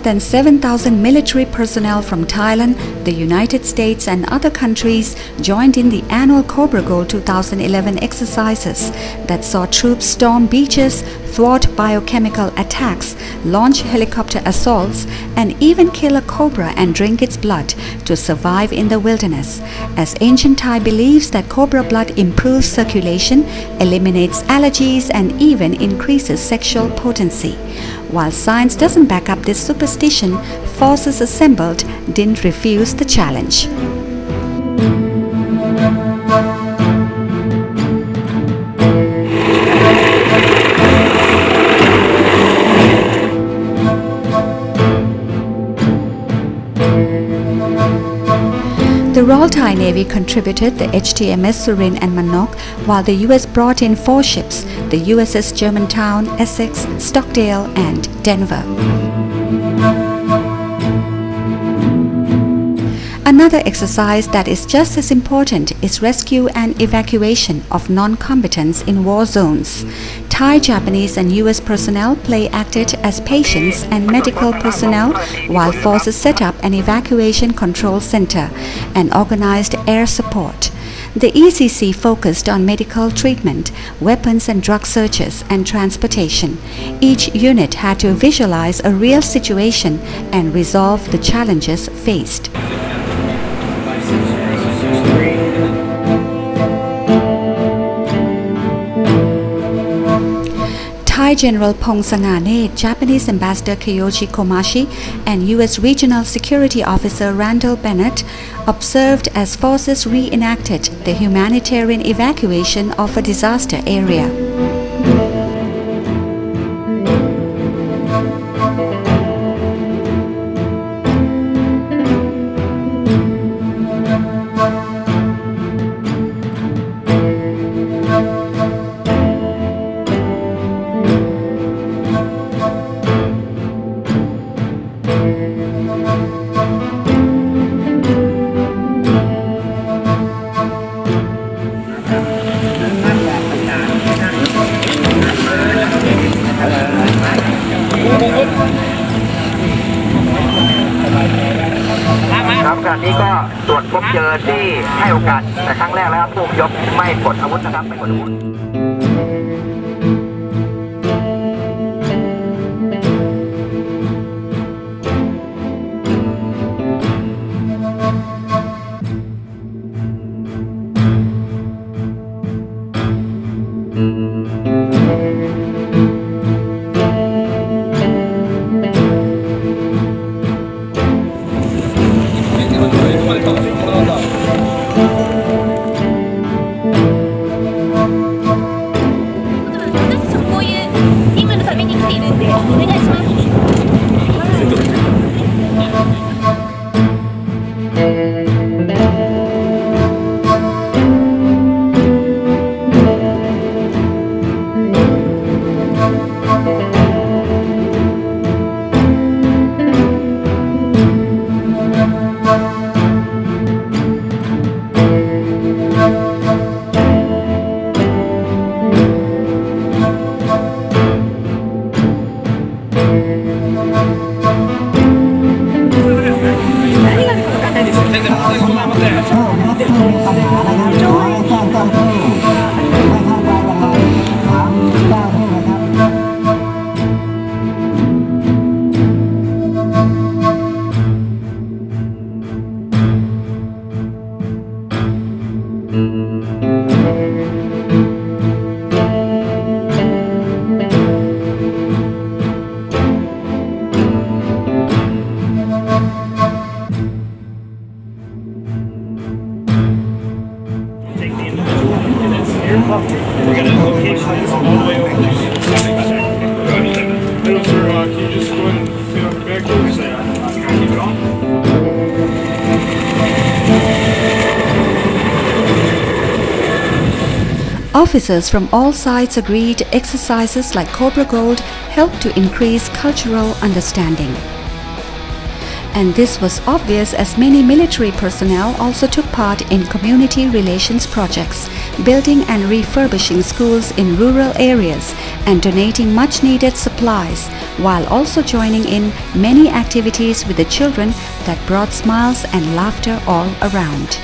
than 7,000 military personnel from Thailand, the United States, and other countries joined in the annual Cobra Gold 2011 exercises that saw troops storm beaches, thwart biochemical attacks, launch helicopter assaults, and even kill a cobra and drink its blood to survive in the wilderness, as ancient Thai believes that cobra blood improves circulation, eliminates allergies, and even increases sexual potency. While science doesn't back up this superstition, forces assembled didn't refuse the challenge. The Royal Thai Navy contributed the HTMS Surin and Manok, while the US brought in four ships the USS Germantown, Essex, Stockdale, and Denver. Another exercise that is just as important is rescue and evacuation of non-combatants in war zones. Thai, Japanese and US personnel play acted as patients and medical personnel while forces set up an evacuation control center and organized air support. The ECC focused on medical treatment, weapons and drug searches, and transportation. Each unit had to visualize a real situation and resolve the challenges faced. Thai General Pong Sangane, Japanese Ambassador Kiyoshi Komashi, and U.S. Regional Security Officer Randall Bennett observed as forces reenacted the humanitarian evacuation of a disaster area. ณะนี้ก็ตรวจพบเจอที่ให้โอกาสแต่ครั้งแรกแล้วครับผู้ยพไม่กดอาวุธนะครับไม่กดอาวุธ We're gonna location this all the way over. Hello, Officers from all sides agreed exercises like Cobra Gold helped to increase cultural understanding. And this was obvious as many military personnel also took part in community relations projects, building and refurbishing schools in rural areas and donating much needed supplies, while also joining in many activities with the children that brought smiles and laughter all around.